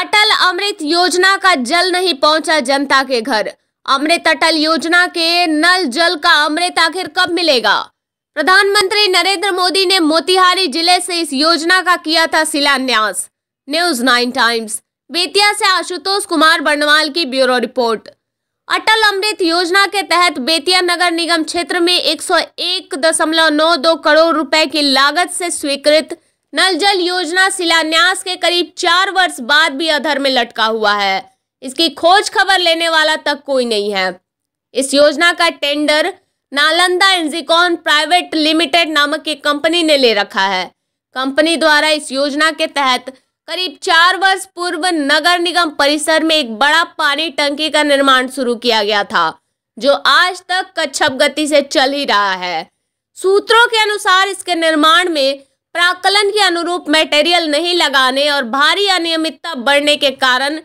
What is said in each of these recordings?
अटल अमृत योजना का जल नहीं पहुँचा जनता के घर। अमृत अटल योजना के नल जल का अमृत आखिर कब मिलेगा? प्रधानमंत्री नरेंद्र मोदी ने मोतिहारी ज़िले से इस योजना का किया था शिलान्यास। न्यूज़ नाइन टाइम्स, बेतिया से आशुतोष कुमार बर्णवाल की ब्यूरो रिपोर्ट। अटल अमृत योजना के तहत बेतिया नगर निगम क्षेत्र में 101.92 करोड़ रुपए की लागत से स्वीकृत नल जल योजना शिलान्यास के करीब चार वर्ष बाद भी अधर में लटका हुआ है। इसकी खोज खबर लेने वाला तक कोई नहीं है। इस योजना का tender Nalanda Engicon private limited नामक एक कंपनी ने ले रखा है। कंपनी द्वारा इस योजना के तहत करीब चार वर्ष पूर्व नगर निगम परिसर में एक बड़ा पानी टंकी का निर्माण शुरू किया गया था, जो आज तक कच्छप गति से चल ही रहा है। सूत्रों के अनुसार इसके निर्माण में प्राकलन के अनुरूप मटेरियल नहीं लगाने और भारी अनियमितता बढ़ने के कारण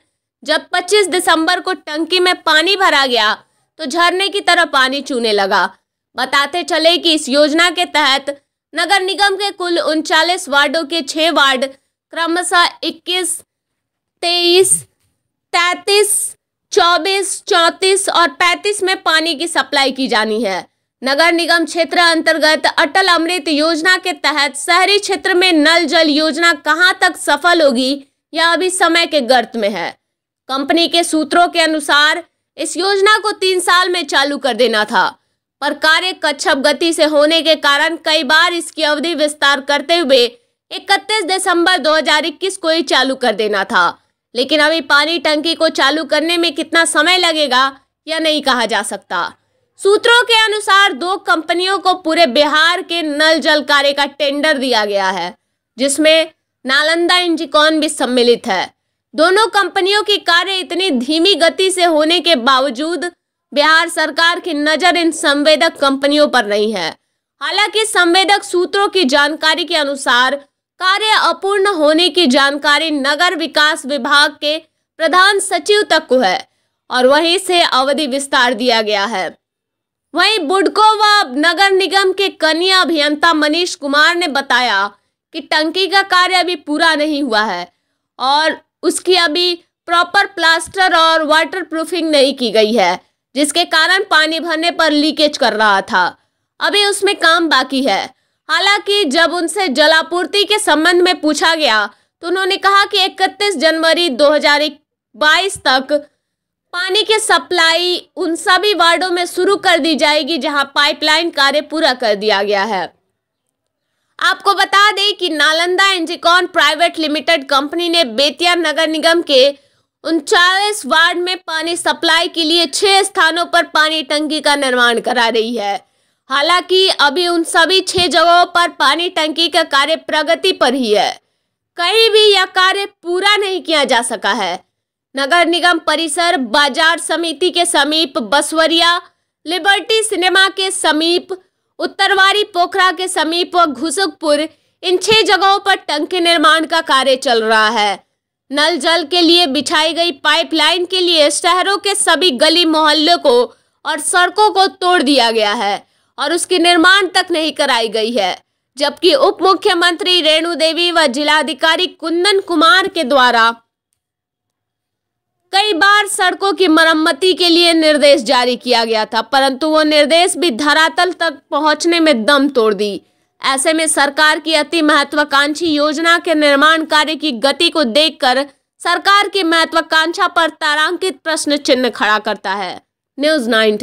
जब 25 दिसंबर को टंकी में पानी भरा गया तो झरने की तरह पानी चूने लगा। बताते चले कि इस योजना के तहत नगर निगम के कुल उनचालीस वार्डों के छह वार्ड क्रमशः 21, 23, 33, 24, 34 और 35 में पानी की सप्लाई की जानी है। नगर निगम क्षेत्र अंतर्गत अटल अमृत योजना के तहत शहरी क्षेत्र में नल जल योजना कहाँ तक सफल होगी, यह अभी समय के गर्त में है। कंपनी के सूत्रों के अनुसार, इस योजना को तीन साल में चालू कर देना था, पर कार्य कच्छप गति से होने के कारण कई बार इसकी अवधि विस्तार करते हुए 31 दिसंबर 2021 को ही चालू कर देना था। लेकिन अभी पानी टंकी को चालू करने में कितना समय लगेगा, यह नहीं कहा जा सकता। सूत्रों के अनुसार दो कंपनियों को पूरे बिहार के नल जल कार्य का टेंडर दिया गया है, जिसमें नालंदा इंजिकॉन भी सम्मिलित है। दोनों कंपनियों की कार्य इतनी धीमी गति से होने के बावजूद बिहार सरकार की नज़र इन संवेदक कंपनियों पर नहीं है। हालाँकि संवेदक सूत्रों की जानकारी के अनुसार कार्य अपूर्ण होने की जानकारी नगर विकास विभाग के प्रधान सचिव तक को है और वहीं से अवधि विस्तार दिया गया है। वहीं बुडको व नगर निगम के कन्या अभियंता मनीष कुमार ने बताया कि टंकी का कार्य अभी पूरा नहीं हुआ है और उसकी अभी प्रॉपर प्लास्टर और वाटर प्रूफिंग नहीं की गई है, जिसके कारण पानी भरने पर लीकेज कर रहा था। अभी उसमें काम बाकी है। हालाँकि जब उनसे जलापूर्ति के संबंध में पूछा गया तो उन्होंने कहा कि 31 जनवरी 2022 तक पानी की सप्लाई उन सभी वार्डों में शुरू कर दी जाएगी, जहाँ पाइपलाइन कार्य पूरा कर दिया गया है। आपको बता दें कि Nalanda Engicon private limited company ने बेतिया नगर निगम के उनचालीस वार्ड में पानी सप्लाई के लिए छह स्थानों पर पानी टंकी का निर्माण करा रही है। हालाँकि, अभी उन सभी छह जगहों पर पानी टंकी का कार्य प्रगति पर ही है। कहीं भी यह कार्य पूरा नहीं किया जा सका है। नगर निगम परिसर बाज़ार समिति के समीप बसवरिया, लिबर्टी सिनेमा के समीप, उत्तरवारी पोखरा के समीप व घुसुकपुर इन छह जगहों पर टंकी निर्माण का कार्य चल रहा है। नल जल के लिए बिछाई गई पाइपलाइन के लिए शहरों के सभी गली मोहल्लों को और सड़कों को तोड़ दिया गया है और उसकी निर्माण तक नहीं कराई गई है, जबकि उप मुख्यमंत्री रेणु देवी व जिलाधिकारी कुंदन कुमार के द्वारा कई बार सड़कों की मरम्मती के लिए निर्देश जारी किया गया था, परंतु वो निर्देश भी धरातल तक पहुँचने में दम तोड़ दी। ऐसे में सरकार की अति महत्वाकांक्षी योजना के निर्माण कार्य की गति को देखकर सरकार की महत्वाकांक्षा पर तारांकित प्रश्न चिन्ह खड़ा करता है। News nine